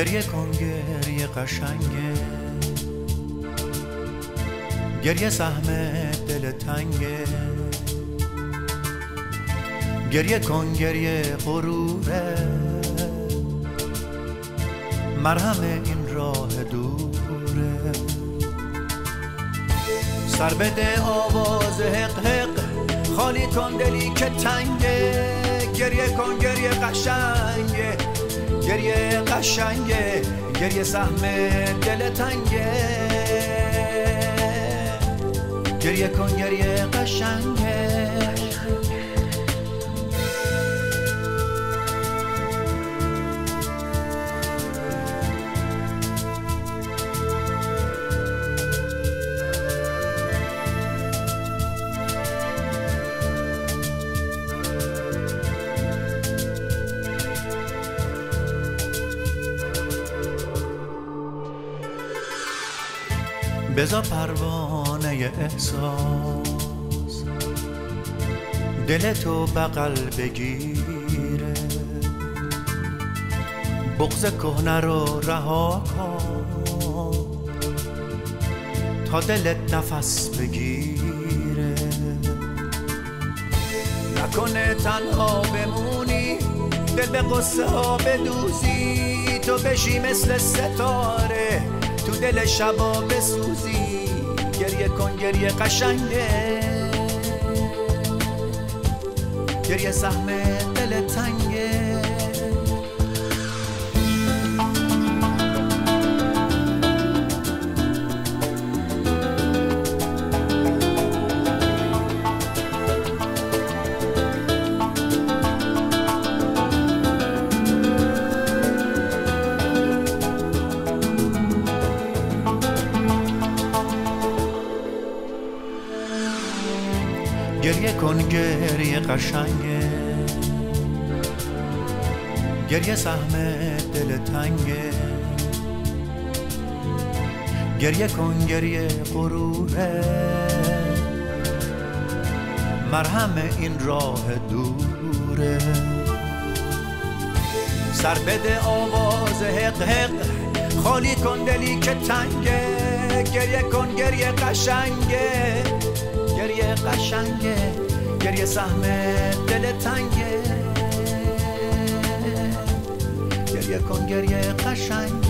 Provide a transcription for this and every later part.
گریه کن گریه قشنگه. گریه سهم دل تنگه. گریه کن گریه غروره. مرهم این راه دوره. سر بده آواز حق حق. خالی کن دلی که تنگه. گریه کن گریه قشنگه. گریه قشنگه گریه سهم دل تنگه. گریه کن گریه قشنگه. بزا پروانه احساس. دل تو بغل بگیره. بغز کهنه رو رها کن. تا دلت نفس بگیره. نکنه تنها بمونی. دل به قصه ها بدوزی. تو بشی مثل ستاره. دل شبا بسوزی. گریه کن گریه قشنگه. گریه سهم دل تنگه. گریه قشنگه. گریه سهم دل تنگه. گریه کن گریه غروره. مرهم این راه دوره. سر بده آواز حق حق. خالی کن دلی که تنگه. گریه کن گریه قشنگه. گریه قشنگه. گریه سهم دل تنگه. گریه کن گریه قشنگه.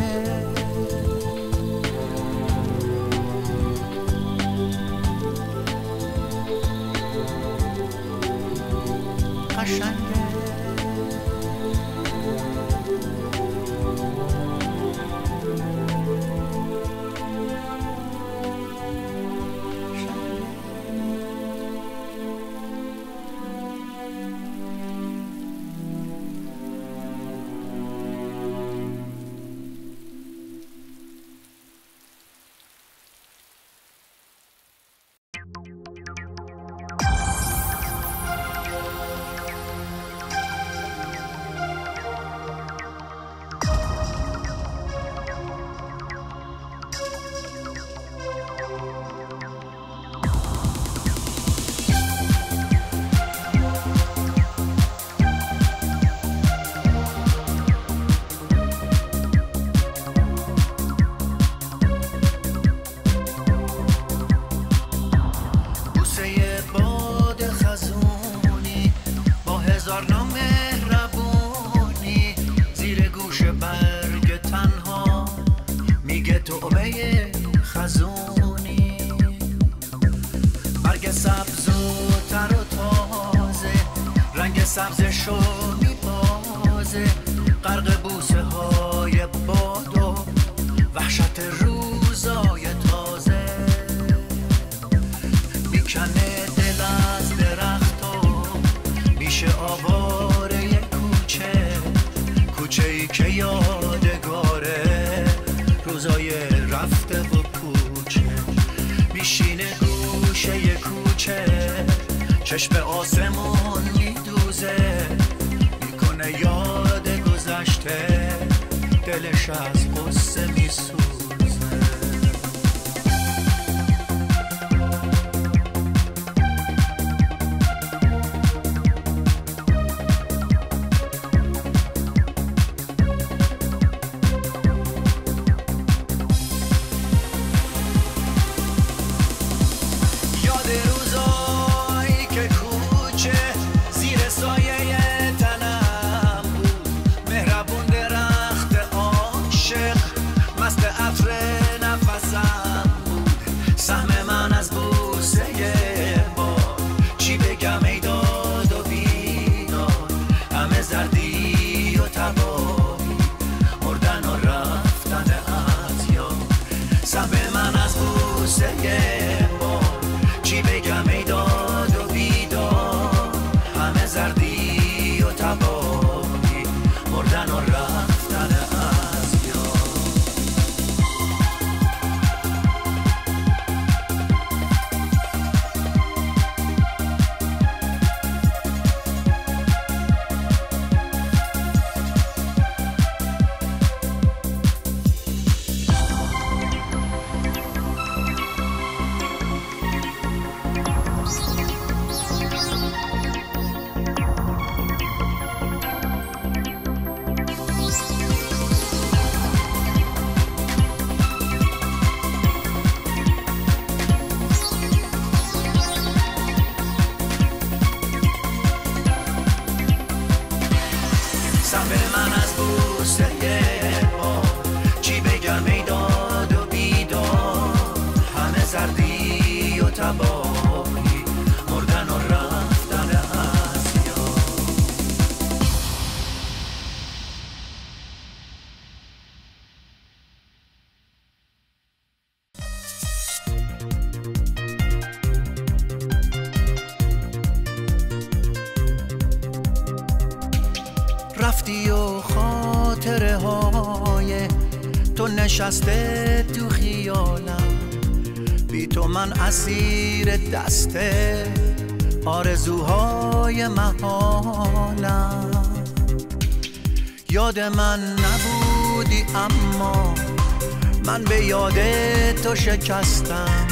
تو شکستم.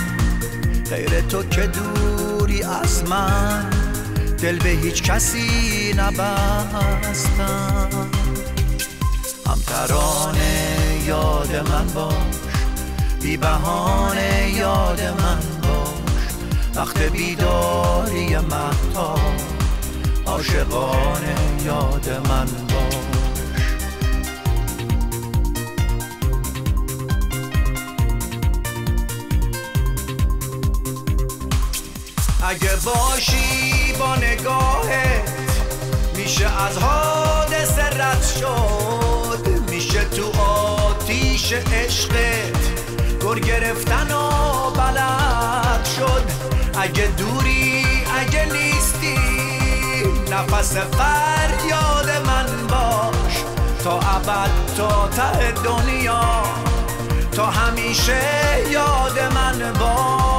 غیر تو که دوری از من. دل به هیچ کسی نبستم. هم ترانه یاد من باش. بی بهانه یاد من باش. وقت بیداری محتاب. عاشقانه یاد من اگه باشی با نگاهت میشه از حادثه رد شد. میشه تو آتیش عشقت گر گرفتن و بلد شد. اگه دوری اگه نیستی نفس فریاد من باش. تا ابد تا ته دنیا تا همیشه یاد من باش.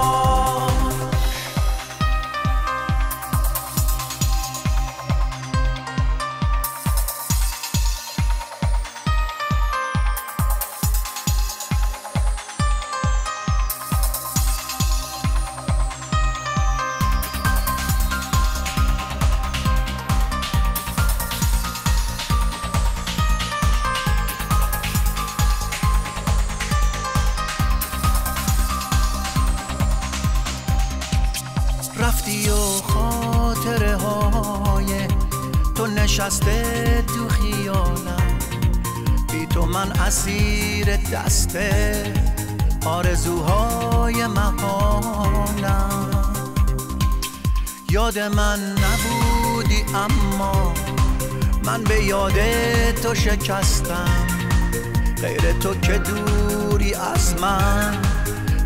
نشسته تو خیالم. بی تو من اسیر دسته. آرزوهای محالم یاد من نبودی اما من به یاد تو شکستم. غیر تو که دوری از من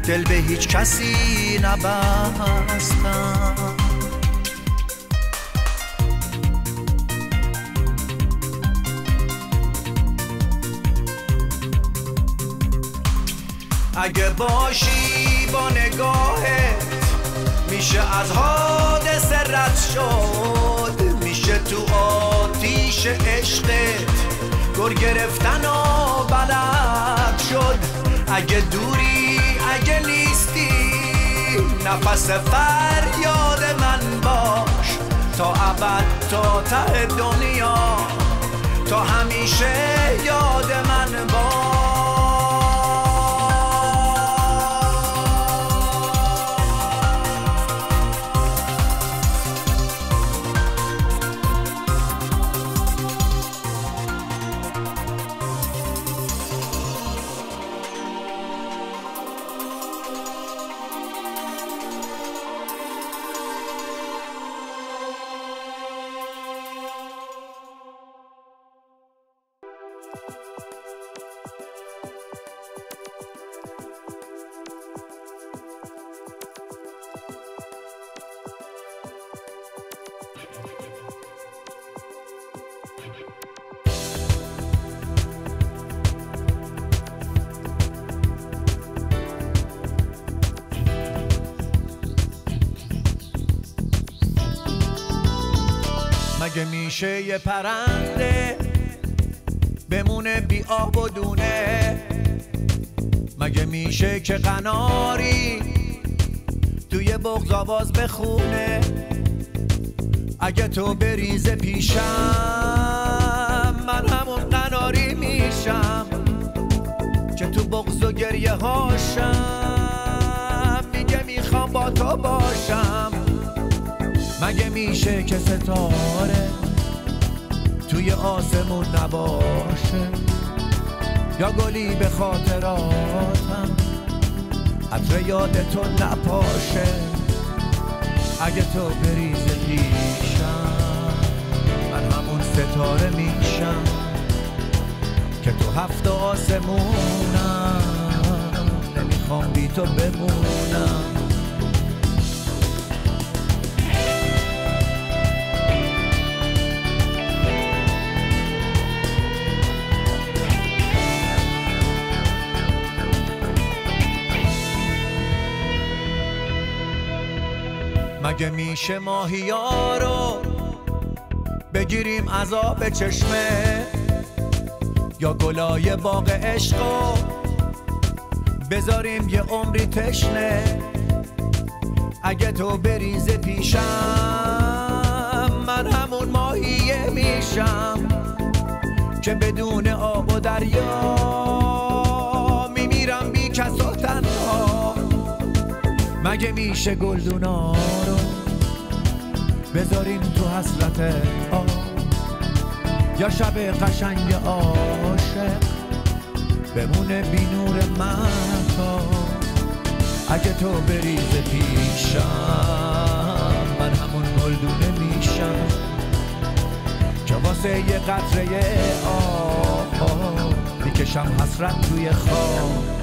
دل به هیچ کسی نبستم. اگه باشی با نگاهت میشه از حادثه رد شد. میشه تو آتیش عشقت گر گرفتن و بلد شد. اگه دوری اگه نیستی نفس فریاد من باش. تا ابد تا ته دنیا تا همیشه یاد من باش. میشه یه پرنده بمونه بی آب و دونه. مگه میشه که قناری توی بغز آواز بخونه؟ اگه تو بریز پیشم من همون قناری میشم که تو بغز و گریه هاشم. میگه می‌خوام با تو باشم. مگه میشه که ستاره آسمون نباشه یا گلی به خاطراتم. عطر یاد تو نپاشه اگه تو بریز پیشم من همون ستاره میشم که تو هفت آسمونم. نمی‌خوام بی تو بمونم. مگه میشه ماهیا رو بگیریم عذاب چشمه؟ یا گلای باغ عشقو بذاریم یه عمری تشنه؟ اگه تو بریز پیشم من همون ماهیه میشم که بدون آب و دریا میمیرم بی کس و تنها مگه میشه گلدونا رو بذاریم تو حسرت آب یا شب قشنگ عاشق بمونه بی نور تا اگه تو بریز پیشم من همون گلدونه میشم که واسه یه قطره آب می‌کشم حسرت توی خواب.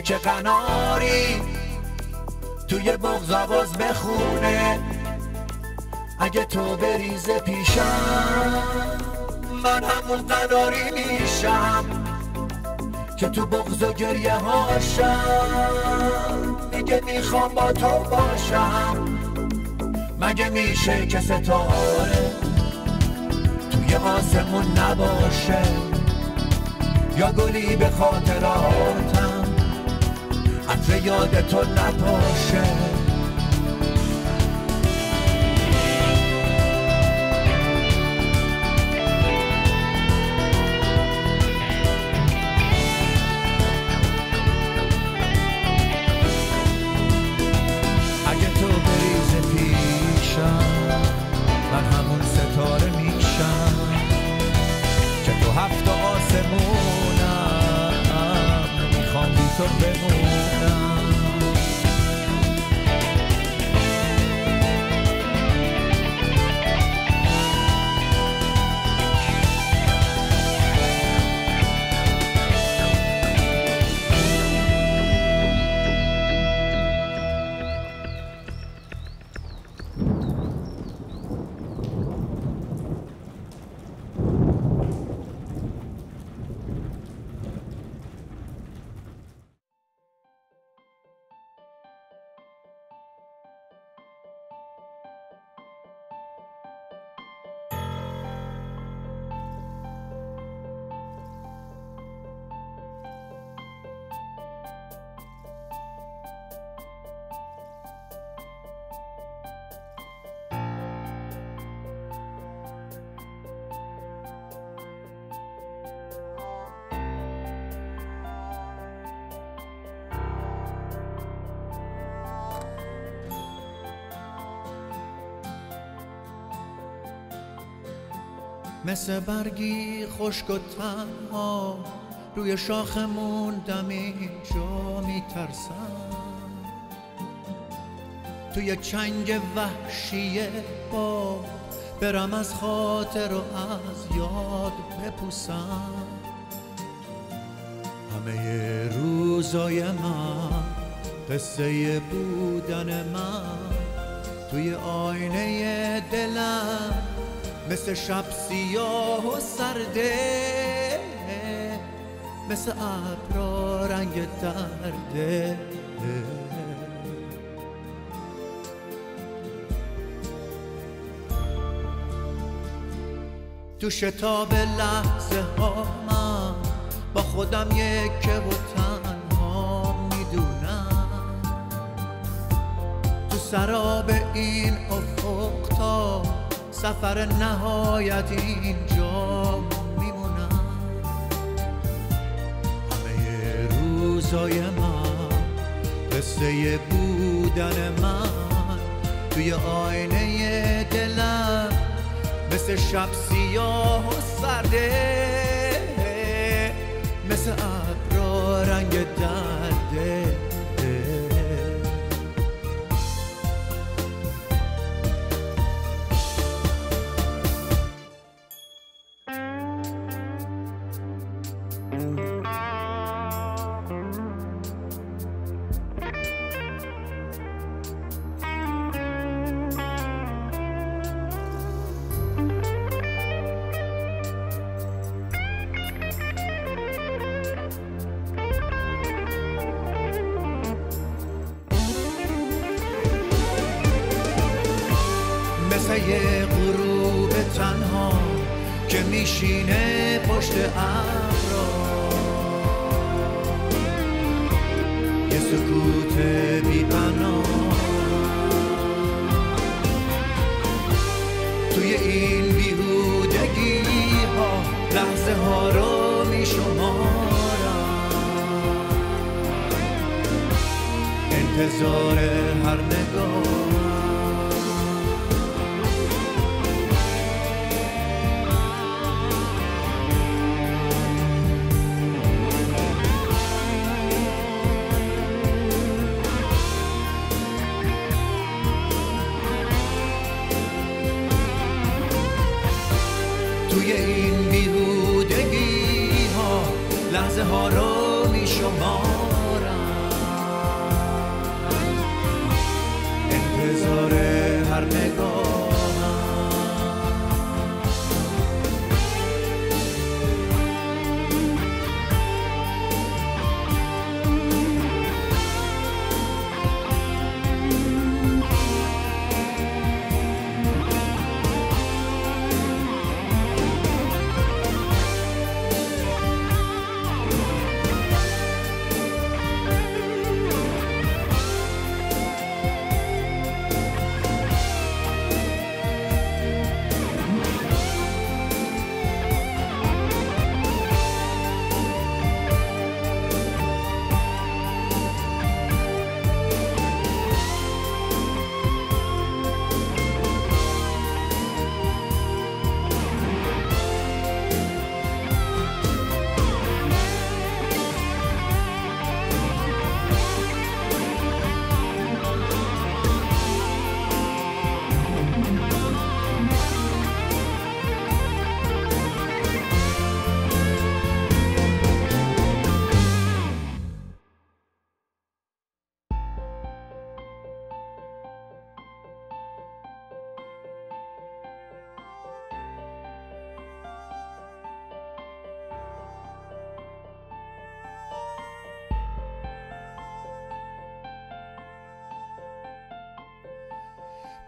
که قناری توی بغز آواز بخونه. اگه تو بریز پیشم من همون قناری میشم که تو بغز گریه هاشم. میگه می‌خوام با تو باشم. مگه میشه که ستاره توی آسمون نباشه؟ یا گلی به خاطراتم عطر یاد تو نپاشه مثل برگی خشک و تنها روی شاخ موندم اینجا میترسم. توی چنگ وحشی با برم از خاطر و از یاد بپوسم. همه روزای من قصه بودن من توی آینه دلم مثل شب سیاه و سرده مثل ابرا رنگ درده. تو شتاب لحظه ها من با خودم یکه و تنها می‌دونم. تو سراب این افق تا سفر نهایت اینجا میمونم. همه روزای من قصه بودن من توی آینه دلم مثل شب سیاه و سرده مثل ابرا رنگ درده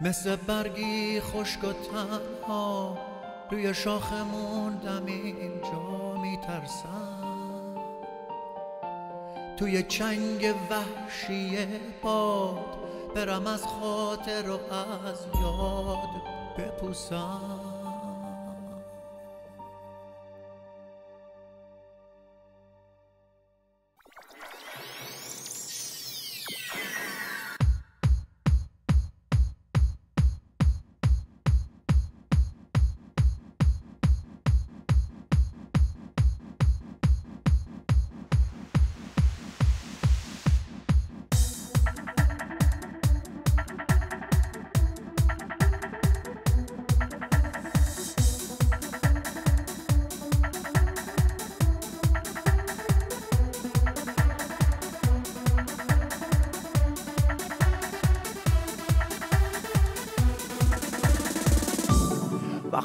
مثل برگی خشک و تنها روی شاخ موندم اینجا میترسم. توی چنگ وحشی باد برم از خاطر و از یاد بپوسم.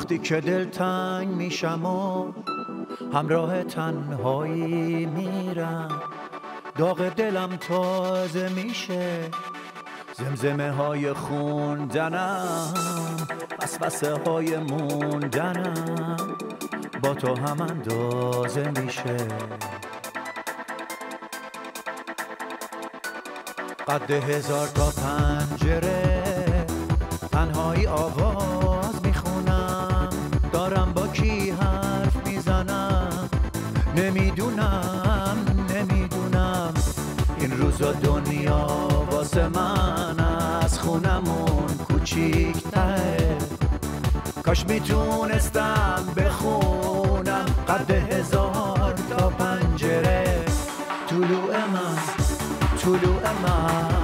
وقتی که دل تنگ میشم و همراه تنهایی میرم. داغ دلم تازه میشه زمزمه های خوندنم وسوسه های موندنم با تو هم اندازه میشه. قد هزار تا پنجره تنهایی آواز نمی‌دونم نمی‌دونم. این روزا دنیا واسه من از خونمون کوچیک کاش می‌تونستم بخونم قد هزار تا پنجره. طلوع من طلوع من.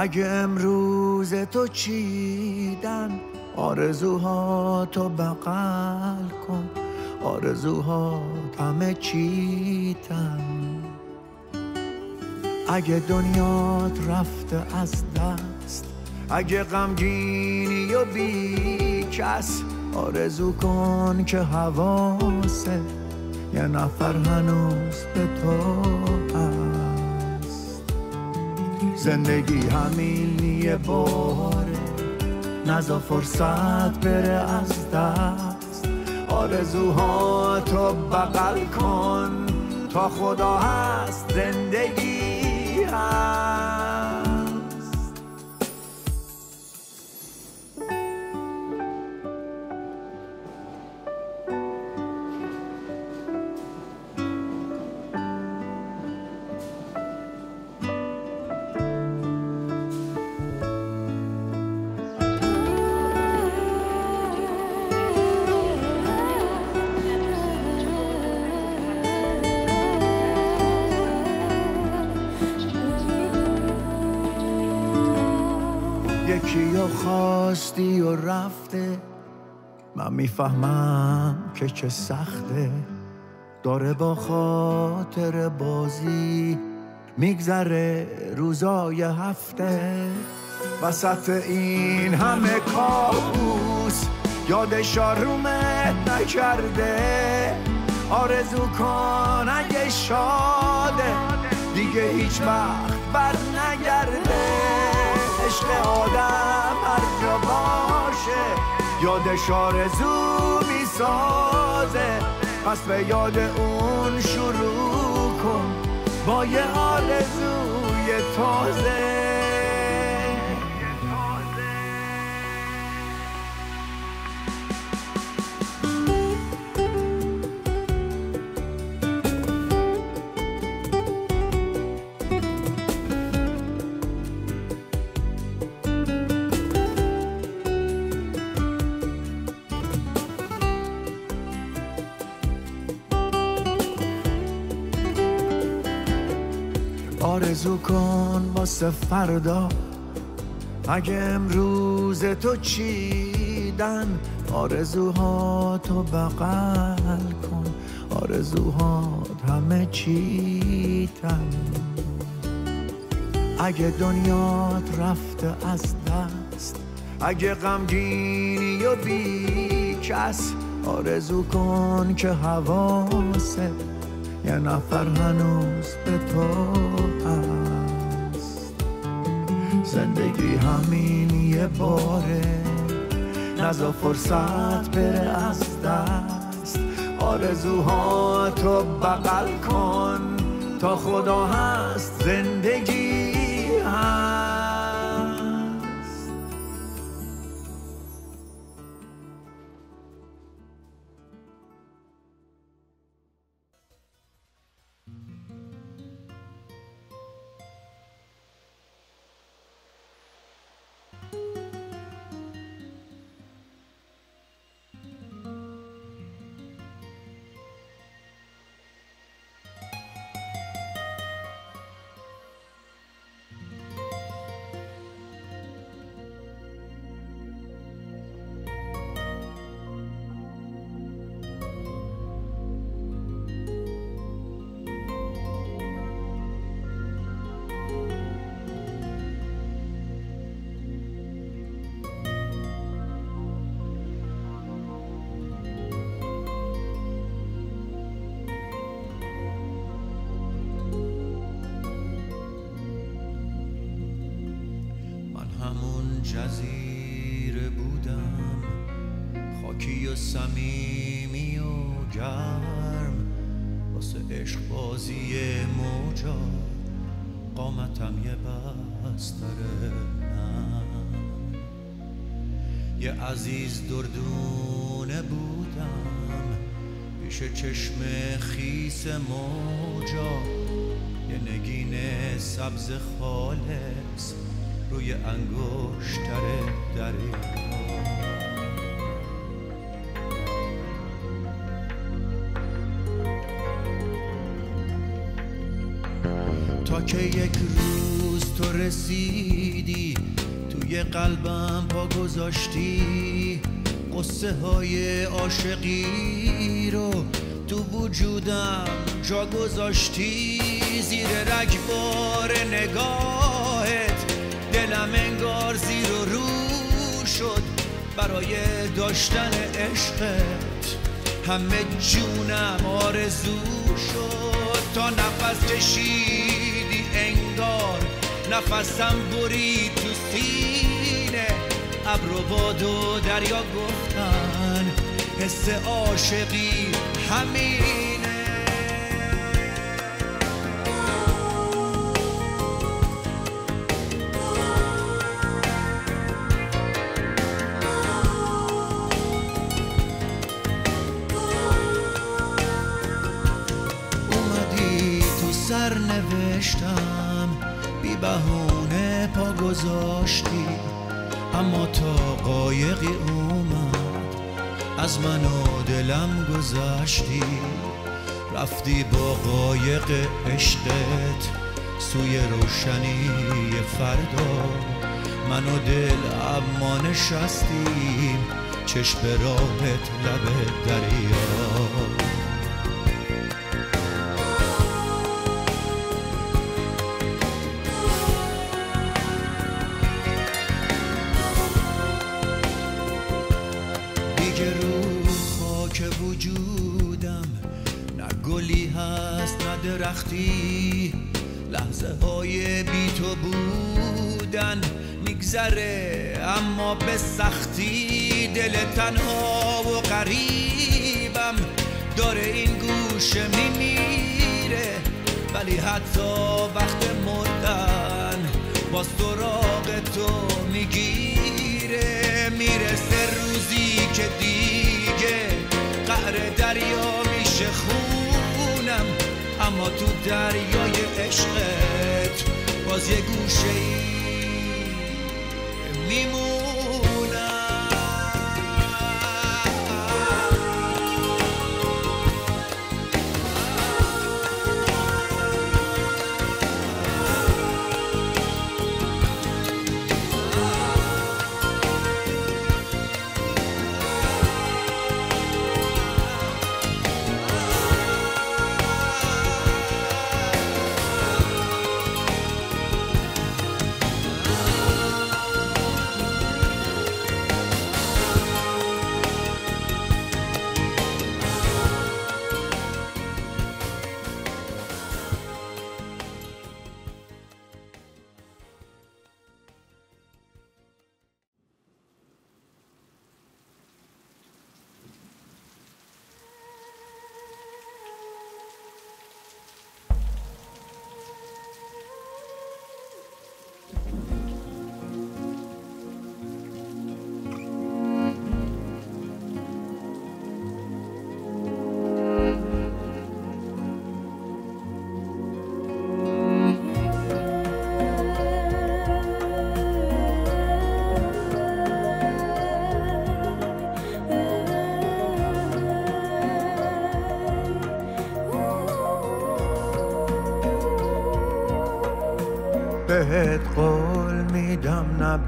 اگه امروز تو چیدن آرزوها تو بغل کن. آرزوها همه چیتن اگه دنیات رفته از دست اگه غمگینی و بی کس آرزو کن که حواست یه نفر هنوز به تو زندگی همین یه باره. نزا فرصت بره از دست. آرزوها تو بغل کن تا خدا هست زندگی هست. خواستی و رفته. من می‌فهمم که چه سخته. داره با خاطر بازی میگذره روزای هفته. وسط این همه کابوس یادش آرومت نکرده. آرزو کن اگه شاده. دیگه هیچ وقت بر نگرده عشق آدم یادش آرزو می‌سازه. پس به یاد اون شروع کن. با یه آرزوی تازه. آرزو کن واسه فردا. اگه امروز تو چیدن آرزوها تو بغل کن. آرزوهات همه چیتن. اگه دنیات رفته از دست اگه غمگینی و بی کس آرزو کن که حواسه یه نفر هنوز به تو هست. زندگی همین یه باره نزا فرصت بره از دست. آرزوها تو بغل کن تا خدا هست زندگی. جزیره بودم. خاکی و صمیمی و گرم. واسه عشق بازی موجا. قامتم یه بستر نم یه عزیز دردونه بودم. پیش چشم خیس موجا. یه نگین سبز خالص. روی انگشتر دریا. تا که یک روز تو رسیدی توی قلبم پا گذاشتی. قصه های عاشقی رو تو وجودم جا گذاشتی. زیر رگبار نگاهت دلم انگار زیر و رو شد برای داشتن عشقت. همه جونم آرزو شد. تا نفس کشیدی انگار نفسم برید تو سینه. ابر و باد و دریا گفتن حس عاشقی همین. از من و دلم گذشتی. رفتی با قایق عشقت سوی روشنی فردا. من و دل اما نشستیم چشم راهت لب دریا. درختی لحظه های بی تو بودن میگذره اما به سختی دل تنها و قریبم داره این گوشه میمیره. ولی حتی وقت مردن با سراغ تو می‌گیره. می‌رسه روزی که دیگه قهر دریا میشه خونم. اما تو دریای عشقت باز یه گوشه ای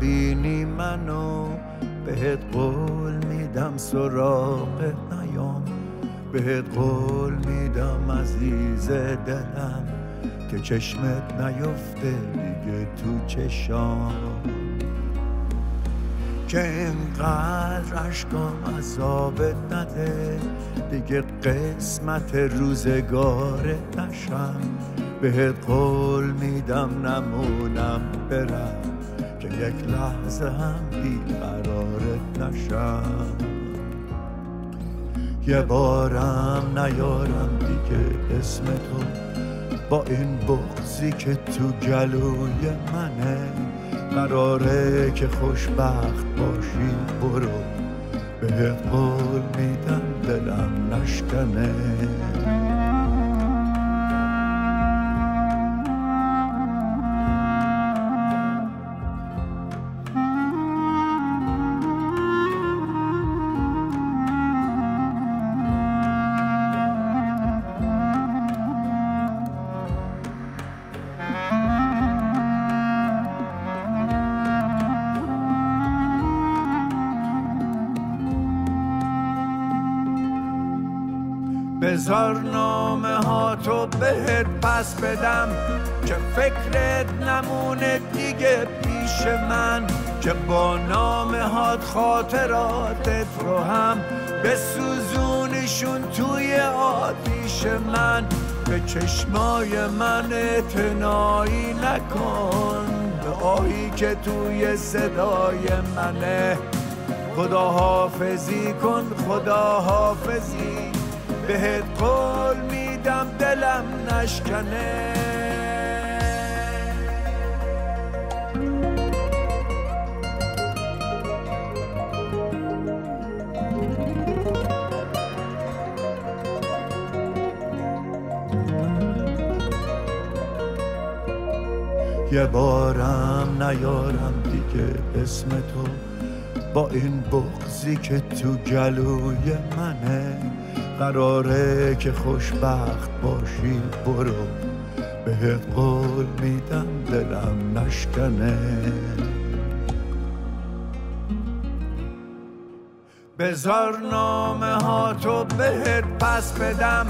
نبینی منو بهت قول میدم سراغ نیام. بهت قول میدم عزیز دلم که چشمت نیفته دیگه تو چشام. که اینقدر عشقام عذابت نده دیگه قسمت روزگارت نشم. بهت قول میدم نمونم برم. یک لحظه هم بیقرارت نشم. یه بارم نیارم دیگه اسم تو. با این بغزی که تو گلوی منه قراره که خوشبخت باشی برو. بهت قول میدم دلم نشکنه. نمونه دیگه پیش من که با نامه هات خاطراتت رو هم به سوزونشون توی آتیش من. به چشمای من اتنایی نکن آهی که توی صدای منه. خدا حافظی کن خدا حافظی. بهت قول میدم دلم نشکنه. یه بارم نیارم دیگه اسم تو. با این بغزی که تو گلوی منه قراره که خوشبخت باشی برو. بهت قول میدم دلم نشکنه. بزار نامه ها تو بهت پس بدم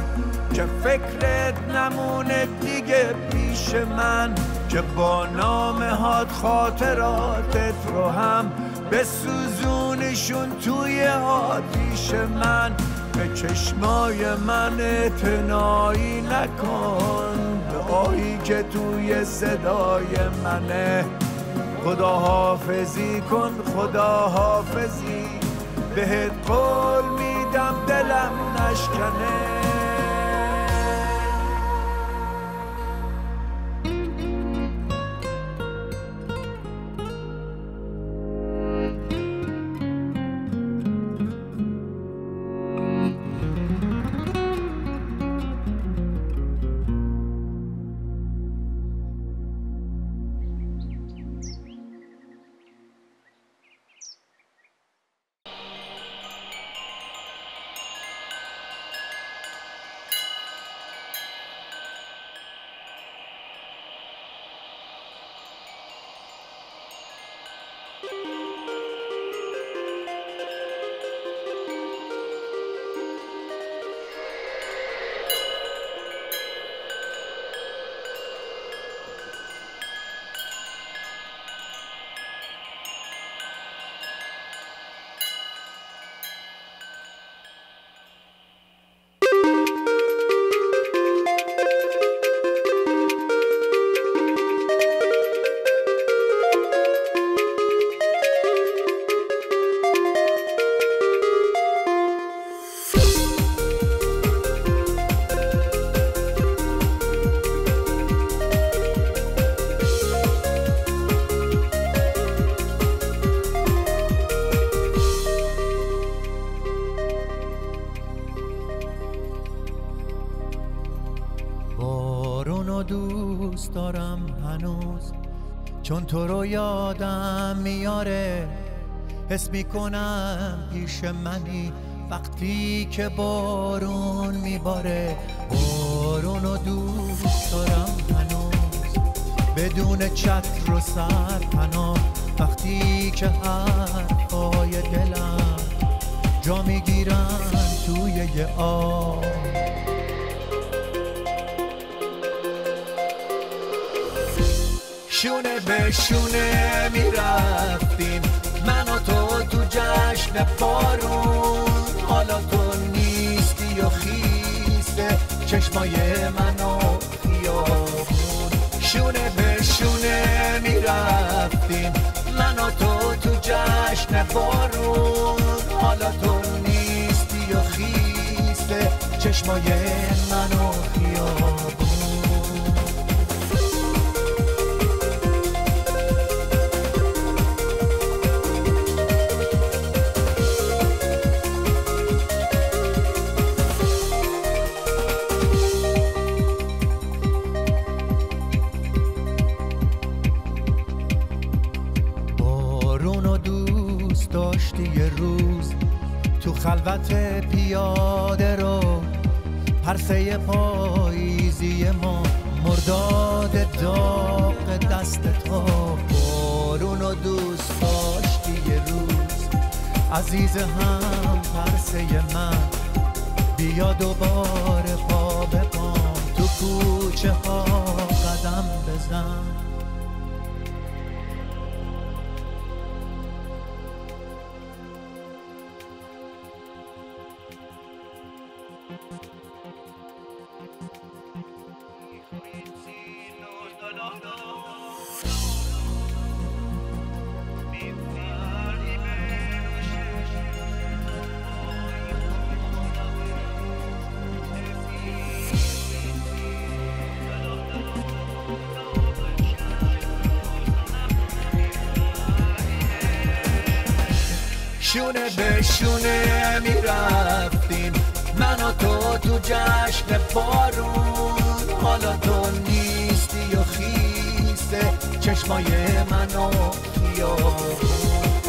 که فکرت نمونه دیگه پیش من. که با نامه هات خاطراتت رو هم به سوزونشون توی آتیش من. به چشمای من اعتنایی نکن آهی که توی صدای منه. خدا حافظی کن خدا حافظی بهت قول میدم دلم نشکنه. حس می‌کنم پیش منی. وقتی که بارون میباره بارون و دوست دارم هنوز. بدون چتر و سرپناه وقتی که حرفای دلم جا می‌گیرن توی یه آب. شونه به شونه می‌رفتیم. من و تو تو جشن بارون. حالا تو نیستی و خیسته چشمای من و خیابون. شونه به شونه می‌رفتیم. من و تو تو جشن بارون. حالا تو نیستی و خیسته چشمای من پیاده رو پرسه پاییزی ما مرداد داغ دست تو. بارون و دوست داشتی یه روز عزیز هم پرسه من. بیا دوباره پا به پا تو کوچه ها قدم بزن. به شونه می‌رفتیم من و تو تو جشن بارون. حالا تو نیستی و خیسته. چشمای من و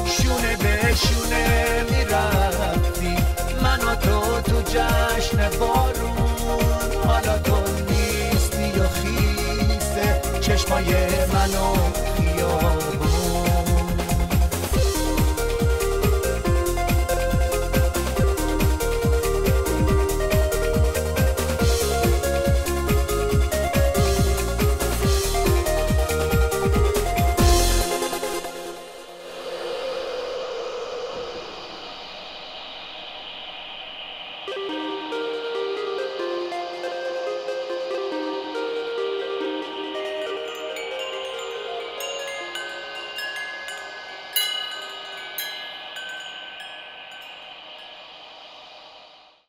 شونه به شونه می‌رفتیم من و تو تو جشن بارون. حالا تو نیستی و خیسته. چشمای من